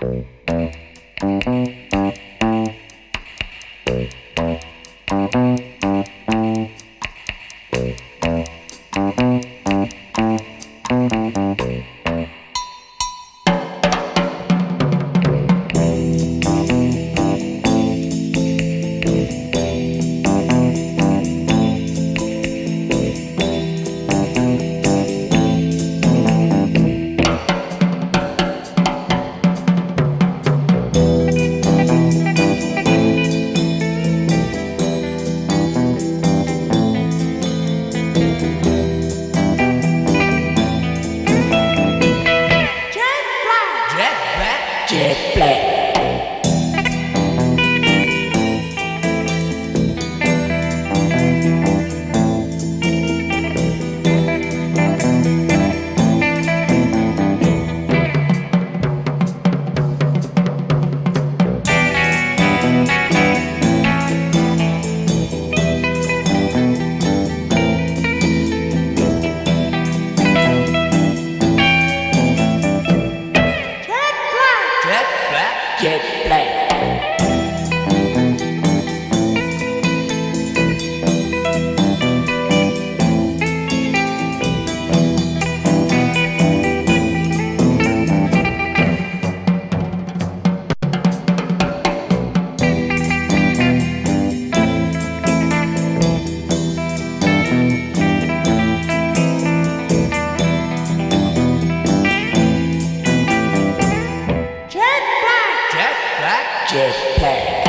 Jet Black. Black. Jet Black. Jetpack.